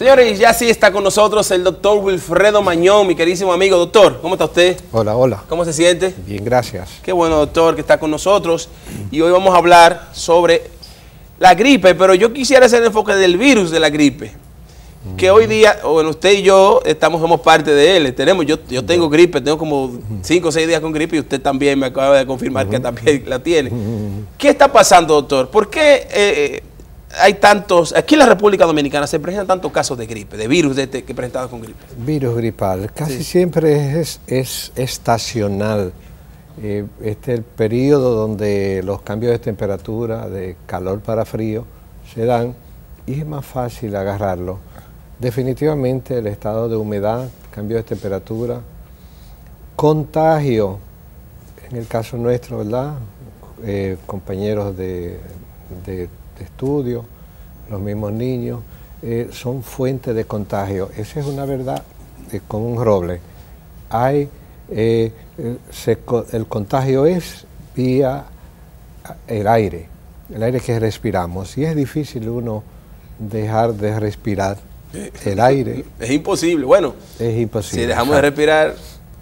Señores, ya sí está con nosotros el doctor Wilfredo Mañón, mi queridísimo amigo. Doctor, ¿cómo está usted? Hola, hola. ¿Cómo se siente? Bien, gracias. Qué bueno, doctor, que está con nosotros. Y hoy vamos a hablar sobre la gripe, pero yo quisiera hacer el enfoque del virus de la gripe. Que hoy día, bueno, usted y yo estamos, somos parte de él. Tenemos, yo, yo tengo gripe, tengo como 5 o 6 días con gripe y usted también me acaba de confirmar que también la tiene. ¿Qué está pasando, doctor? ¿Por qué eh, hay tantos, aquí en la República Dominicana se presentan tantos casos de gripe, de virus de este, que presentados con gripe? Virus gripal, casi siempre es, es estacional. Eh, este es el periodo donde los cambios de temperatura, de calor para frío, se dan y es más fácil agarrarlo. Definitivamente el estado de humedad, cambio de temperatura, contagio, en el caso nuestro, ¿verdad? Eh, compañeros de, de estudio, los mismos niños, eh, son fuente de contagio. Esa es una verdad eh, con un roble. Hay, eh, el contagio es vía el aire, el aire que respiramos. Y es difícil uno dejar de respirar el aire. Es imposible. Bueno, es imposible. Si dejamos de respirar,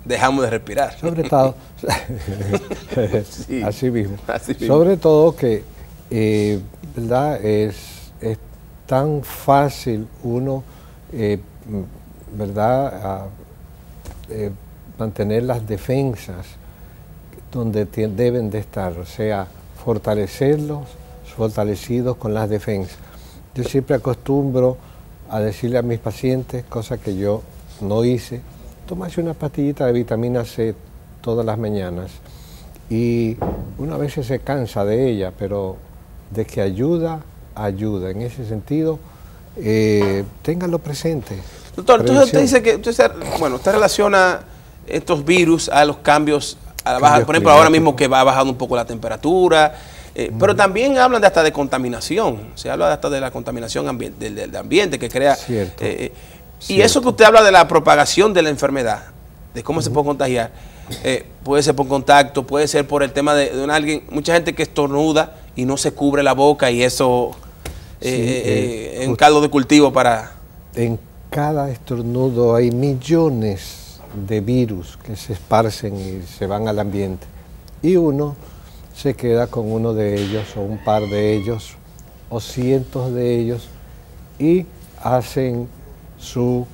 dejamos de respirar. Sobre todo, así, mismo. Sobre todo que ¿verdad? Es, es tan fácil uno, eh, ¿verdad?, eh, mantener las defensas donde deben de estar, o sea, fortalecerlos, fortalecidos con las defensas. Yo siempre acostumbro a decirle a mis pacientes, cosa que yo no hice, tomarse una pastillita de vitamina C todas las mañanas y una vez se cansa de ella, pero de que ayuda, ayuda. En ese sentido, eh, ténganlo presente. Doctor, usted dice que usted, bueno, usted relaciona estos virus a los cambios, a la baja, por ejemplo, ahora mismo que va bajando un poco la temperatura, eh, pero también hablan de hasta de contaminación, se habla hasta de la contaminación del, ambiente que crea. Eh, y eso que usted habla de la propagación de la enfermedad, de cómo se puede contagiar, puede ser por contacto, puede ser por el tema de, de alguien, mucha gente que estornuda y no se cubre la boca y eso eh, eh, eh, en caldo de cultivo para... En cada estornudo hay millones de virus que se esparcen y se van al ambiente. Y uno se queda con uno de ellos o un par de ellos o cientos de ellos y hacen su,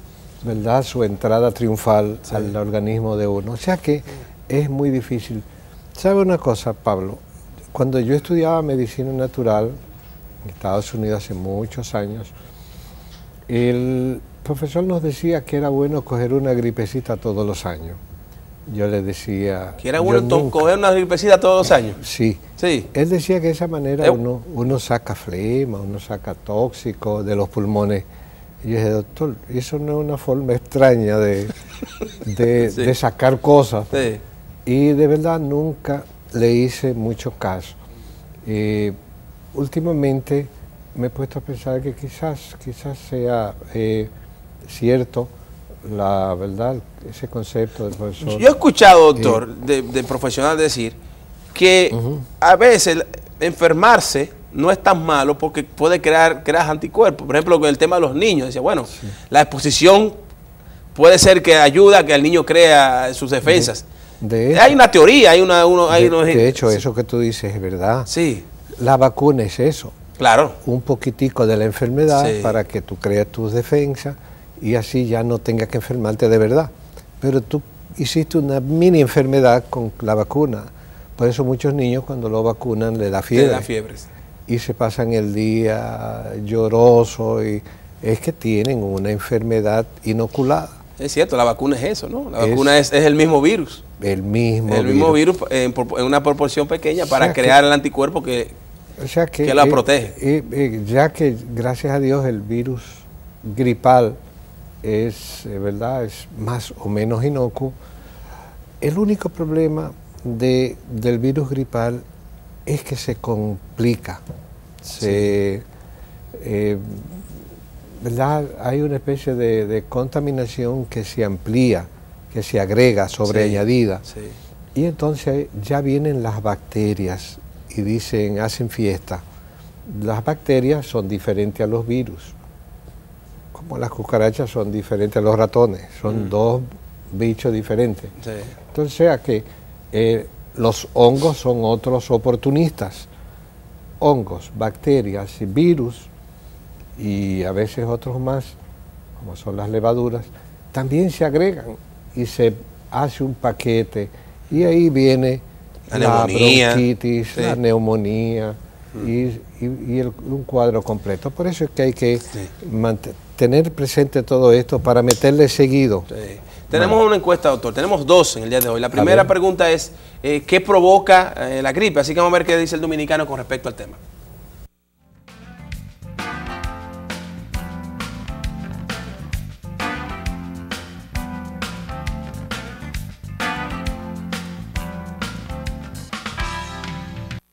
¿verdad? su entrada triunfal al organismo de uno. O sea que es muy difícil. ¿Sabe una cosa, Pablo? Cuando yo estudiaba medicina natural en Estados Unidos hace muchos años, el profesor nos decía que era bueno coger una gripecita todos los años. Yo le decía... ¿Que era bueno coger una gripecita todos los años? Sí. sí. Él decía que de esa manera uno, uno saca flema, uno saca tóxico de los pulmones. Y yo dije, doctor, eso no es una forma extraña de, de, sacar cosas. Sí. Y de verdad nunca le hice mucho caso. Eh, últimamente me he puesto a pensar que quizás, quizás sea eh, cierto la verdad, ese concepto del profesor. Yo he escuchado, doctor, de, profesional decir que a veces enfermarse no es tan malo porque puede crear, crear anticuerpos. Por ejemplo, con el tema de los niños, decía, bueno, la exposición puede ser que ayuda a que el niño crea sus defensas hay una teoría, hay una... Uno, hay de, hecho, eso que tú dices es verdad. Sí. La vacuna es eso. Claro. Un poquitico de la enfermedad para que tú crees tus defensas y así ya no tengas que enfermarte de verdad. Pero tú hiciste una mini enfermedad con la vacuna. Por eso muchos niños cuando lo vacunan le da fiebre. Le da fiebre. Y se pasan el día lloroso y es que tienen una enfermedad inoculada. Es cierto, la vacuna es eso, ¿no? La vacuna es, el mismo virus. El mismo El mismo virus, en, una proporción pequeña para crear el anticuerpo que, que, la protege. ya que, gracias a Dios, el virus gripal es, eh, ¿verdad?, es más o menos inocuo. El único problema de, del virus gripal es que se complica. Se, eh, ¿verdad? Hay una especie de, contaminación que se amplía, que se agrega sobre añadida. Y entonces ya vienen las bacterias y dicen, hacen fiesta. Las bacterias son diferentes a los virus. como las cucarachas son diferentes a los ratones, son mm. dos bichos diferentes. Entonces, sea que eh, los hongos son otros oportunistas. Hongos, bacterias y virus, y a veces otros más, como son las levaduras, también se agregan y se hace un paquete y ahí viene la, bronquitis, la neumonía mm. y, un cuadro completo. Por eso es que hay que tener presente todo esto para meterle seguido. Tenemos una encuesta, doctor. Tenemos dos en el día de hoy. La primera pregunta es, eh, ¿qué provoca eh, la gripe? Así que vamos a ver qué dice el dominicano con respecto al tema.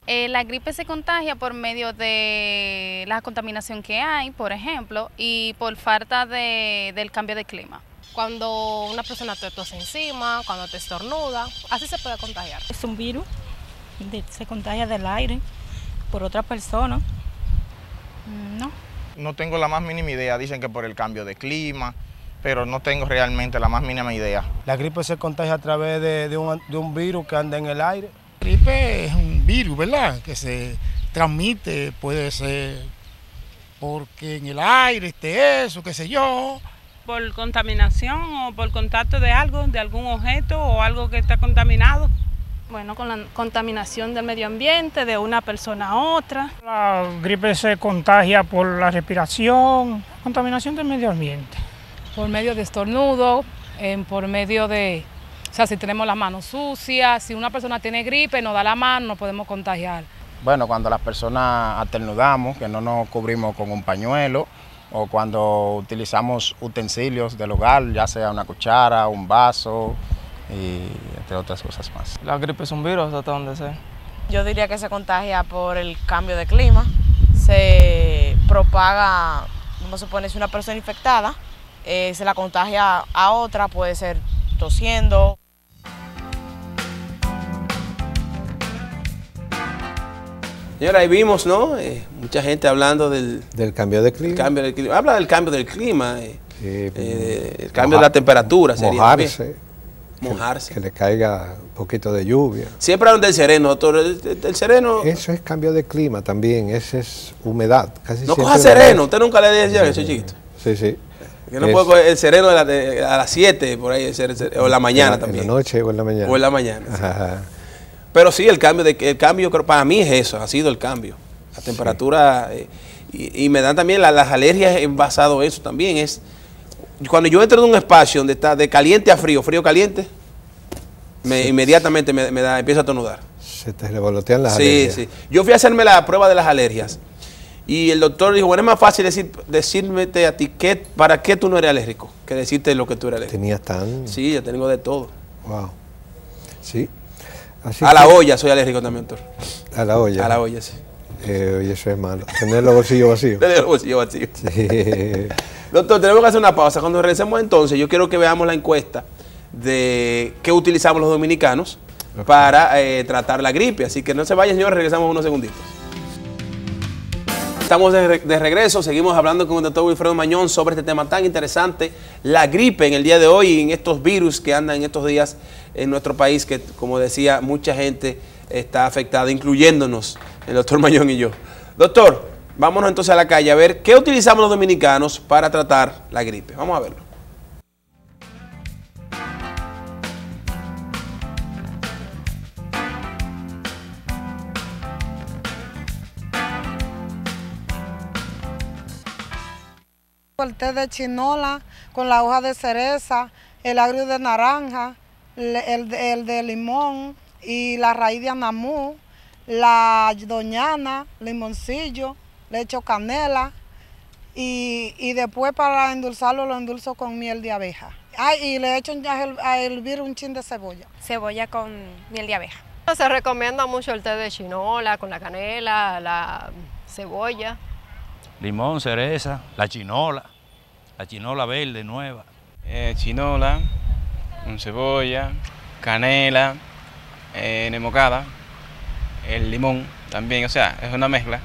Eh, la gripe se contagia por medio de la contaminación que hay, por ejemplo, y por falta de, del cambio de clima. Cuando una persona te tose encima, cuando te estornuda, así se puede contagiar. Es un virus, se contagia del aire por otra persona. Mm, no. No tengo la más mínima idea, dicen que por el cambio de clima, pero no tengo realmente la más mínima idea. La gripe se contagia a través de, un, de un virus que anda en el aire gripe es un virus, ¿verdad? Que se transmite, puede ser porque en el aire esté eso, qué sé yo. Por contaminación o por contacto de algo, de algún objeto o algo que está contaminado. Bueno, con la contaminación del medio ambiente, de una persona a otra. La gripe se contagia por la respiración, contaminación del medio ambiente. Por medio de estornudo, por medio de o sea, si tenemos las manos sucias, si una persona tiene gripe, nos da la mano, nos podemos contagiar. Bueno, cuando las personas aternudamos, que no nos cubrimos con un pañuelo, o cuando utilizamos utensilios del hogar, ya sea una cuchara, un vaso, y entre otras cosas más. La gripe es un virus hasta donde sea. Yo diría que se contagia por el cambio de clima, se propaga, como se supone, si una persona infectada, eh, se la contagia a otra, puede ser tosiendo. Señora, ahí vimos, ¿no? Eh, mucha gente hablando del, del cambio de clima. Cambio del clima. Habla del cambio del clima, eh, eh, el cambio de la temperatura. Mojarse. mojarse. Que, le caiga un poquito de lluvia. Siempre hablan del sereno, doctor. El, sereno. Eso es cambio de clima también, ese es humedad. Casi no coja sereno, usted nunca le decía eso, chiquito. Sí, sí. Que no puede coger el sereno a las 7, por ahí, o la mañana también. En la noche o en la mañana. O en la mañana. Ajá. Pero sí, el cambio, de, el cambio creo, para mí es eso, ha sido el cambio. La temperatura, eh, y, me dan también las alergias en basado eso también. es Cuando yo entro en un espacio donde está de caliente a frío, frío caliente, me, inmediatamente me, da, empiezo a tonudar. Se te revolotean las alergias. Sí, sí. Yo fui a hacerme la prueba de las alergias. Y el doctor dijo, bueno, es más fácil decir, decirme a ti que, para qué tú no eres alérgico que decirte lo que tú eres alérgico. ¿Tenías tan...? Sí, yo tengo de todo. Wow. Sí, a la olla soy alérgico también, doctor. A la olla. A la olla, sí. Eh, oye, eso es malo. Tener los bolsillos vacíos. Tener los bolsillos vacíos. Doctor, tenemos que hacer una pausa. Cuando regresemos entonces, yo quiero que veamos la encuesta de qué utilizamos los dominicanos para eh, tratar la gripe. Así que no se vayan, señores, regresamos unos segunditos. Estamos de, regreso, seguimos hablando con el doctor Wilfredo Mañón sobre este tema tan interesante, la gripe en el día de hoy y en estos virus que andan en estos días en nuestro país, que como decía, mucha gente está afectada, incluyéndonos el doctor Mañón y yo. Doctor, vámonos entonces a la calle a ver qué utilizamos los dominicanos para tratar la gripe. Vamos a verlo. el té de chinola con la hoja de cereza, el agrio de naranja, el, de limón y la raíz de anamú, la doñana, limoncillo, le echo canela y, después para endulzarlo lo endulzo con miel de abeja. y le echo a hervir un chin de cebolla. Cebolla con miel de abeja. Se recomienda mucho el té de chinola con la canela, la cebolla limón, cereza, la chinola, la chinola verde nueva. Eh, chinola, con cebolla, canela, eh, nemocada, el limón también, o sea, es una mezcla.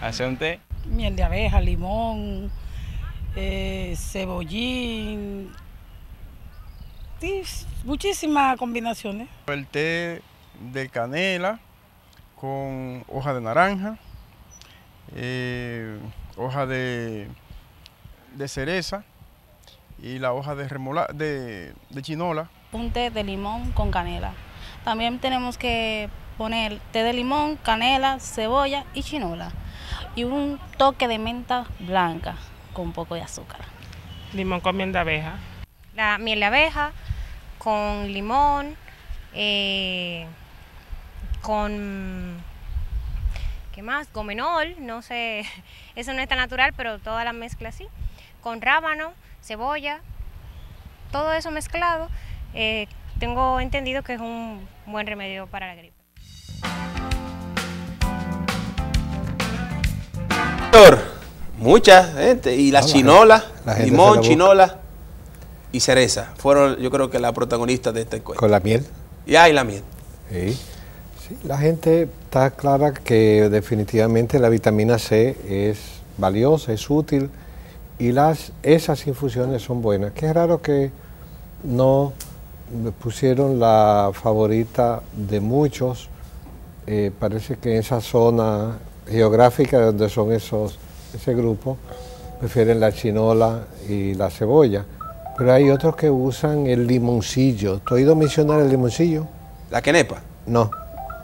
Hace un té. Miel de abeja, limón, eh, cebollín, muchísimas combinaciones. El té de canela con hoja de naranja, eh, hoja de, de cereza y la hoja de, remola, de, de chinola. Un té de limón con canela. También tenemos que poner té de limón, canela, cebolla y chinola. Y un toque de menta blanca con un poco de azúcar. Limón con miel de abeja. La miel de abeja con limón, eh, con ¿qué más? Gomenol, no sé, eso no es tan natural, pero toda la mezcla así, con rábano, cebolla, todo eso mezclado, eh, tengo entendido que es un buen remedio para la gripe. Doctor, mucha gente. Y la No, la chinola, gente- la limón, la chinola y cereza. Fueron, yo creo que las protagonistas de este encuentro. Con la miel. Y hay la miel. Sí. Sí, la gente está clara que definitivamente la vitamina C es valiosa, es útil y las, esas infusiones son buenas. Qué raro que no pusieron la favorita de muchos. Eh, parece que en esa zona geográfica donde son esos, ese grupo, prefieren la chinola y la cebolla. Pero hay otros que usan el limoncillo. ¿Tú has oído mencionar el limoncillo? ¿La quenepa? No.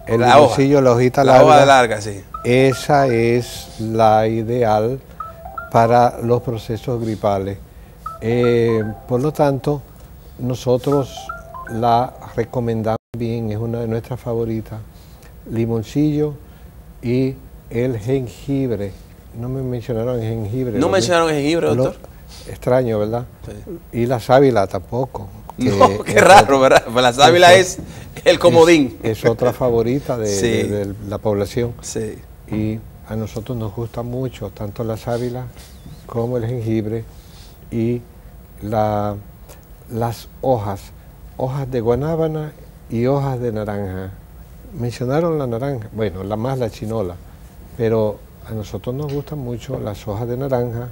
El La limoncillo, hoja. la hojita La larga. hoja larga, sí. Esa es la ideal para los procesos gripales. Eh, por lo tanto, nosotros la recomendamos bien, es una de nuestras favoritas. Limoncillo y el jengibre. No me mencionaron el jengibre. ¿No mencionaron el jengibre, lo- doctor? Extraño, ¿verdad? Y la sábila tampoco. No, qué es raro, ¿verdad? Pues la sábila es el comodín. Es, es otra favorita de, Sí. de- de la población. Sí. Y a nosotros nos gusta mucho tanto la sábila como el jengibre y la, las hojas, hojas de guanábana y hojas de naranja. Mencionaron la naranja, bueno, la más la chinola, pero a nosotros nos gustan mucho las hojas de naranja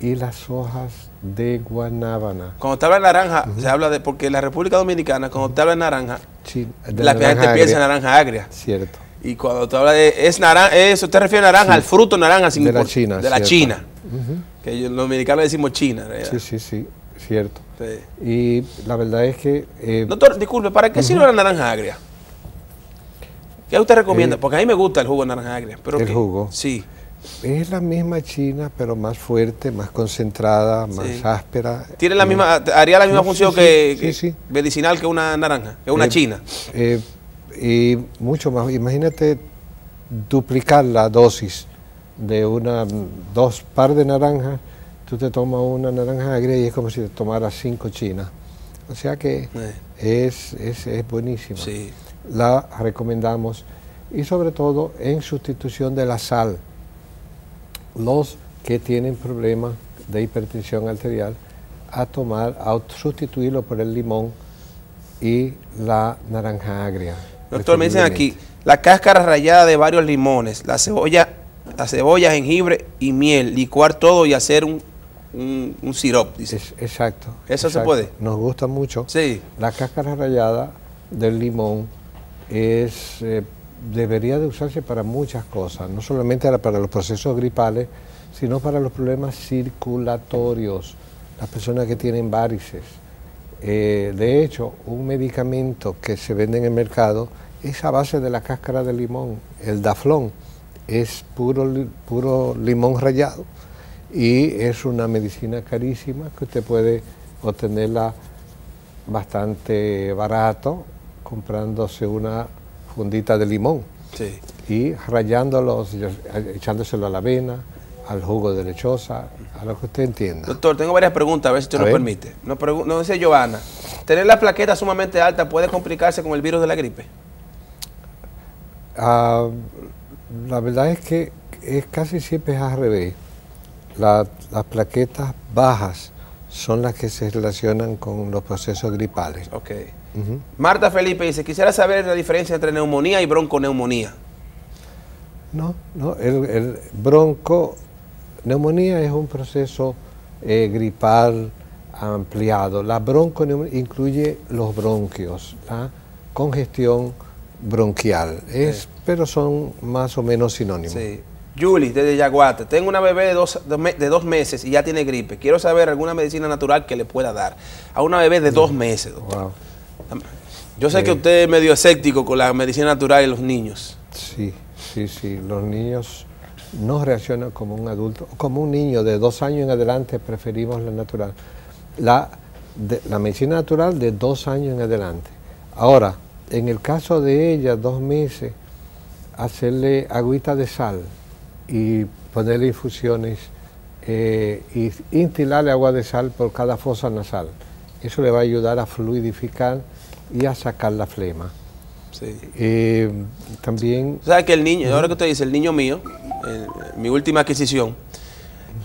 y las hojas de guanábana. Cuando te habla de naranja, se habla de. Porque en la República Dominicana, cuando te habla de naranja, Sí, de la naranja gente piensa en naranja agria. Cierto. Y cuando te habla de. Es naranja, eso te refiere a naranja, Sí. al fruto naranja sin De la China, De la cierto. China. Ujú. Que yo- los dominicanos le decimos China. ¿verdad? Sí, sí, sí, cierto. Sí. Y la verdad es que... eh, Doctor, disculpe, ¿para qué sirve la naranja agria? ¿Qué usted recomienda? Eh, Porque a mí me gusta el jugo de naranja agria. Pero el ¿qué? jugo. Sí. Es la misma china, pero más fuerte, más concentrada, más Sí. áspera. Tiene la Mm. misma, haría la misma función que, sí, que sí. medicinal que una naranja, que una Eh, china. Y mucho más. Imagínate duplicar la dosis de una dos par de naranjas. Tú te tomas una naranja agria y es como si te tomaras cinco chinas. O sea que es, es, es buenísima. Sí. La recomendamos y sobre todo en sustitución de la sal. Los que tienen problemas de hipertensión arterial a tomar, a sustituirlo por el limón y la naranja agria. Doctor, me dicen aquí, la cáscara rallada de varios limones, la cebolla, la cebolla, jengibre y miel, licuar todo y hacer un, un, un sirop, dice. exacto. ¿Eso se puede? Nos gusta mucho. Sí. La cáscara rallada del limón es, eh, debería de usarse para muchas cosas, no solamente para los procesos gripales, sino para los problemas circulatorios, las personas que tienen varices. Eh, de hecho, un medicamento que se vende en el mercado es a base de la cáscara de limón, el daflón, es puro, li- puro limón rallado y es una medicina carísima que usted puede obtenerla bastante barato comprándose una fundita de limón Sí. y rayándolos, echándoselo a la avena, al jugo de lechosa, a lo que usted entienda. Doctor, tengo varias preguntas, a ver si usted nos permite. Nos, nos dice Giovanna, ¿tener la plaqueta sumamente alta puede complicarse con el virus de la gripe? Ah, la verdad es que es casi siempre es al revés. La- las plaquetas bajas son las que se relacionan con los procesos gripales. Ok. Marta Felipe dice, quisiera saber la diferencia entre neumonía y bronconeumonía. No, no, el, el bronco, neumonía es un proceso eh, gripal ampliado. La bronconeumonía incluye los bronquios, la congestión bronquial, es, pero son más o menos sinónimos. Sí. Julie, desde Yaguate, tengo una bebé de dos, de dos meses y ya tiene gripe. Quiero saber alguna medicina natural que le pueda dar a una bebé de dos meses. doctor. Yo sé que usted es medio escéptico con la medicina natural y los niños. Sí, sí, sí. Los niños no reaccionan como un adulto. Como un niño de dos años en adelante preferimos la natural. La medicina natural de dos años en adelante. Ahora, en el caso de ella, dos meses, hacerle agüita de sal y ponerle infusiones eh, y instilarle agua de sal por cada fosa nasal. Eso le va a ayudar a fluidificar y a sacar la flema. Sí. Eh, también... Sea que el niño, ahora que usted dice, el niño mío, mi última adquisición,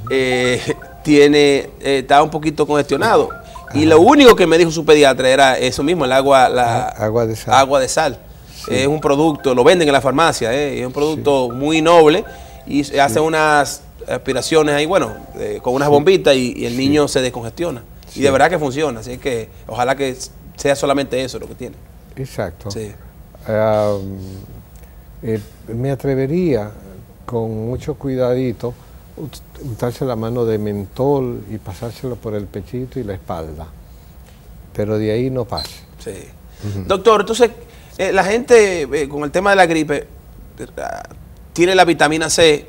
eh, tiene, eh, está un poquito congestionado. Y lo único que me dijo su pediatra era eso mismo, el agua, la, agua de sal. agua de sal. Es un producto, lo venden en la farmacia, eh, es un producto muy noble y hace unas aspiraciones ahí, bueno, eh, con unas bombitas y, y el niño se descongestiona. Y de verdad que funciona, así que ojalá que sea solamente eso lo que tiene. Exacto. Sí. Eh, me atrevería con mucho cuidadito untarse la mano de mentol y pasárselo por el pechito y la espalda. Pero de ahí no pase. Sí. Doctor, entonces, eh, la gente eh, con el tema de la gripe tiene la vitamina C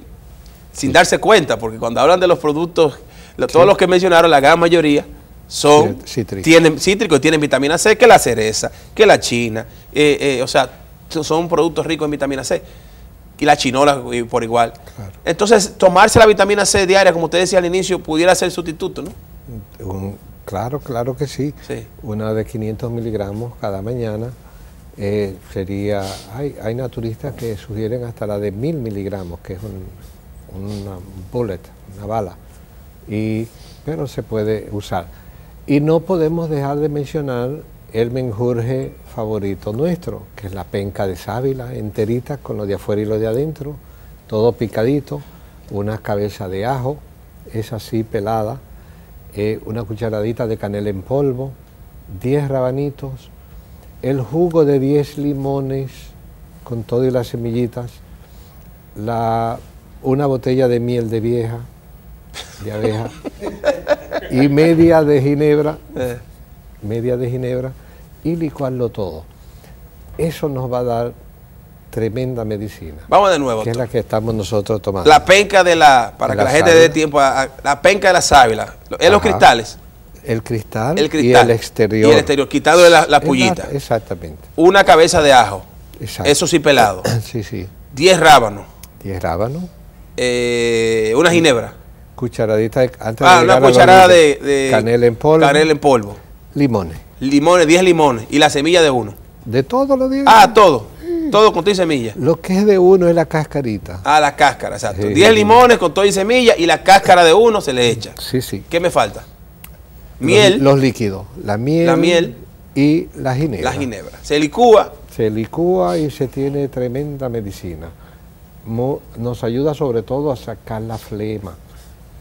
sin darse cuenta, porque cuando hablan de los productos, lo- todos los que mencionaron, la gran mayoría son Cítricos. tienen cítricos, tienen vitamina C, que la cereza, que la china, eh, eh, o sea, so- son productos ricos en vitamina C. Y la chinola por igual. Entonces, tomarse la vitamina C diaria, como usted decía al inicio, pudiera ser sustituto, ¿no? Un- claro, claro que sí. Sí. Una de 500 miligramos cada mañana eh, sería... Hay, hay naturistas que sugieren hasta la de 1000 miligramos, que es un, una bullet, una bala. Y, pero se puede usar. Y no podemos dejar de mencionar el menjurje favorito nuestro, que es la penca de sábila, enterita, con lo de afuera y lo de adentro, todo picadito, una cabeza de ajo, es así pelada, eh, una cucharadita de canela en polvo, 10 rabanitos, el jugo de 10 limones con todo y las semillitas, la, una botella de miel de vieja, de abeja, y media de ginebra, Eh. media de ginebra, y licuarlo todo. Eso nos va a dar tremenda medicina. Vamos de nuevo. Que es la que estamos nosotros tomando. La penca de la, para De que la la gente dé tiempo, a, a- la penca de la sábila, es los cristales, El cristal, el cristal y el exterior. y el exterior, quitando la, la pullita. Exact- Exactamente. Una cabeza de ajo, Exacto. eso sí pelado, Sí, sí. 10 rábanos, 10 rábanos, eh, una ginebra, cucharadita de, antes ah, de una cucharada de, de canela en polvo, canela en polvo, limones. limones, 10 limones y la semilla de uno. De todo lo digo. Ah, todo, todo con todo y semilla. Lo que es de uno es la cascarita. Ah, la cáscara, exacto. Sí. 10 limones con todo y semilla y la cáscara de uno se le echa. Sí, sí. ¿Qué me falta? Miel, Los, los líquidos. La miel. La miel. Y la ginebra. la ginebra. Se licúa Se licúa y se tiene tremenda medicina. Mo- nos ayuda sobre todo a sacar la flema,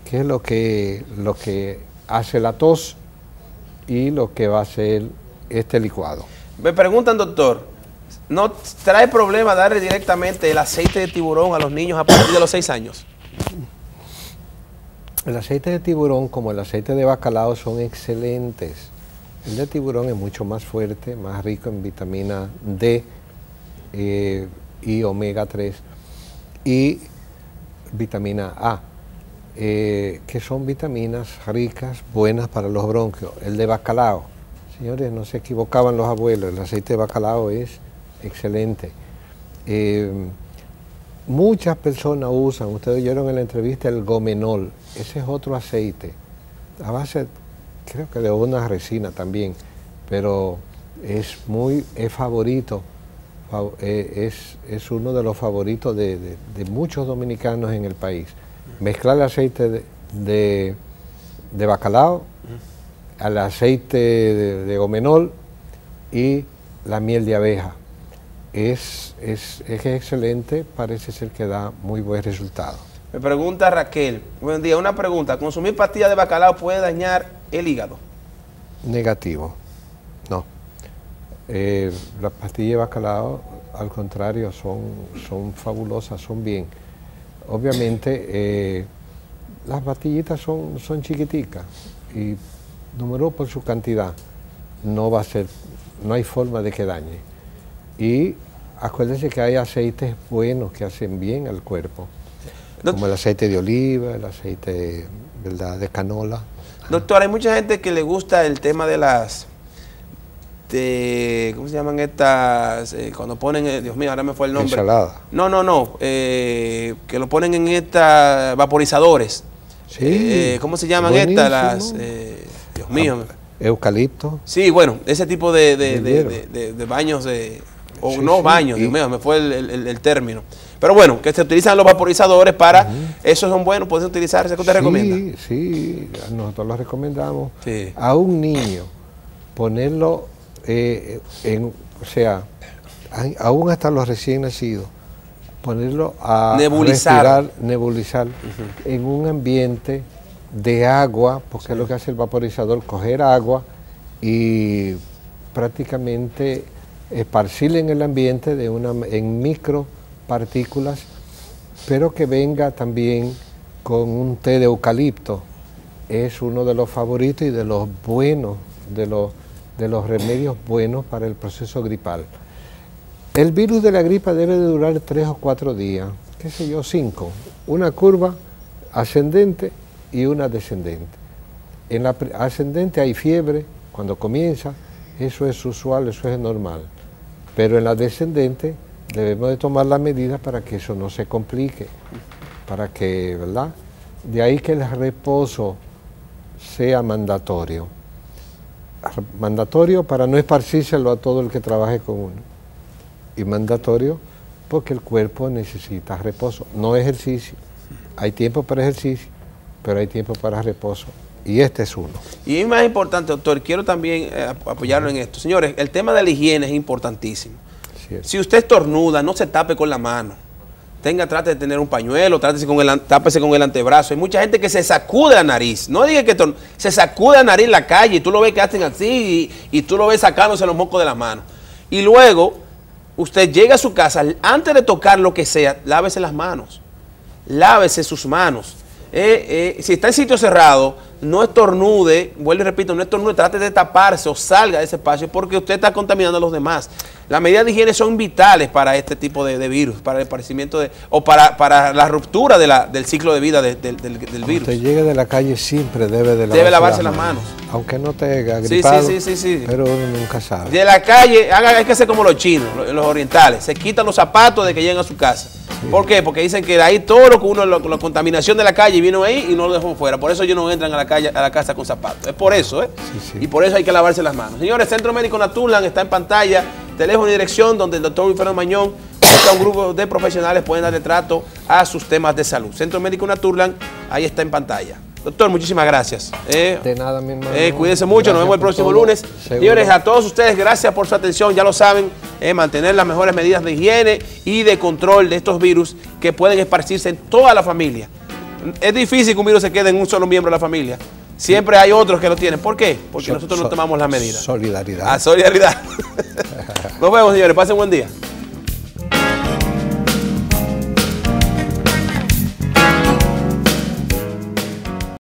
que es lo que, lo que hace la tos y lo que va a hacer este licuado. Me preguntan, doctor, ¿no trae problema darle directamente el aceite de tiburón a los niños a partir de los 6 años? El aceite de tiburón como el aceite de bacalao son excelentes. El de tiburón es mucho más fuerte, más rico en vitamina D eh, y omega 3 y vitamina A, eh, que son vitaminas ricas, buenas para los bronquios. El de bacalao, señores, no se equivocaban los abuelos, el aceite de bacalao es excelente. Eh, Muchas personas usan, ustedes oyeron en la entrevista el gomenol, ese es otro aceite, a base creo que de una resina también, pero es muy, es favorito, fa- eh, es, es uno de los favoritos de muchos dominicanos en el país. Mezclar el aceite de, de- de bacalao al aceite de, de gomenol y la miel de abeja. Es, es, es excelente, parece ser que da muy buen resultado. Me pregunta Raquel. Buen día, una pregunta. ¿Consumir pastillas de bacalao puede dañar el hígado? Negativo. No. Eh, las pastillas de bacalao, al contrario, son, son fabulosas, son bien. Obviamente, eh, las pastillitas son, son chiquiticas y número por su cantidad no va a ser, no hay forma de que dañe. Y acuérdense que hay aceites buenos que hacen bien al cuerpo, como el aceite de oliva, el aceite ¿verdad? de canola. Doctor, hay mucha gente que le gusta el tema de las, de, ¿cómo se llaman estas? Eh, cuando ponen, eh, Dios mío, ahora me fue el nombre. Ensalada. No, no, no, eh, que lo ponen en estas vaporizadores. Sí. ¿Cómo se llaman Buenísimo. estas? Las, Dios mío. Eucalipto. Sí, bueno, ese tipo de, baños, de, o Sí, no sí, baños, Dios mío, me fue el, el- el término. Pero bueno, que se utilizan los vaporizadores para, esos son buenos, pueden utilizarse, ¿qué usted sí, recomienda? Sí, nosotros lo recomendamos. Sí. A un niño ponerlo eh, en, o sea, aún hasta los recién nacidos, ponerlo a Nebulizar. respirar, nebulizar en un ambiente de agua, porque es lo que hace el vaporizador, coger agua y prácticamente esparcirla en el ambiente de una, en micropartículas, pero que venga también con un té de eucalipto. Es uno de los favoritos y de los buenos, de los, de los remedios buenos para el proceso gripal. El virus de la gripa debe de durar tres o cuatro días, qué sé yo, cinco. Una curva ascendente y una descendente. En la ascendente hay fiebre cuando comienza, eso es usual, eso es normal. Pero en la descendente debemos de tomar las medidas para que eso no se complique, para que, ¿verdad? De ahí que el reposo sea mandatorio. Mandatorio para no esparcírselo a todo el que trabaje con uno. Y mandatorio porque el cuerpo necesita reposo, no ejercicio. Hay tiempo para ejercicio, pero hay tiempo para reposo. Y este es uno. Y más importante, doctor, quiero también eh, ap- apoyarlo en esto. Señores, el tema de la higiene es importantísimo. Cierto. Si usted estornuda, no se tape con la mano. Tenga, trate de tener un pañuelo, trátese con el, tápese con el antebrazo. Hay mucha gente que se sacude la nariz. No diga que se sacude la nariz en la calle y tú lo ves que hacen así y, tú lo ves sacándose los mocos de la mano. Y luego, usted llega a su casa, antes de tocar lo que sea, lávese las manos. Lávese sus manos. Eh, eh, si está en sitio cerrado, no estornude, vuelvo y repito, no estornude, trate de taparse o salga de ese espacio porque usted está contaminando a los demás. Las medidas de higiene son vitales para este tipo de, de virus, para el aparecimiento de, o para, para la ruptura de la- del ciclo de vida de- del- del- virus. Usted llegue de la calle siempre debe de lavarse, Debe lavarse las manos. Aunque no te Sí, gripado, sí, sí, sí, sí. pero uno nunca sabe. De la calle, haga, hay que hacer como los chinos, los, orientales. Se quitan los zapatos de que llegan a su casa. ¿Por qué? Porque dicen que de ahí todo lo que uno, la contaminación de la calle vino ahí y no lo dejó fuera. Por eso ellos no entran a la calle, a la casa con zapatos. Es por eso, ¿eh? Y por eso hay que lavarse las manos. Señores, Centro Médico Natulan está en pantalla. Teléfono y dirección donde el doctor Wilfredo Mañón junto a un grupo de profesionales pueden darle trato a sus temas de salud. Centro Médico Naturlan, ahí está en pantalla. Doctor, muchísimas gracias. Eh, De nada, mi hermano. eh, cuídense mucho, nos vemos el próximo todo. lunes. Seguro. Señores, a todos ustedes, gracias por su atención. Ya lo saben, eh, mantener las mejores medidas de higiene y de control de estos virus que pueden esparcirse en toda la familia. Es difícil que un virus se quede en un solo miembro de la familia. Siempre hay otros que lo tienen. ¿Por qué? Porque So- nosotros no tomamos las medidas. Solidaridad. A solidaridad. Nos vemos, señores. Pasen buen día.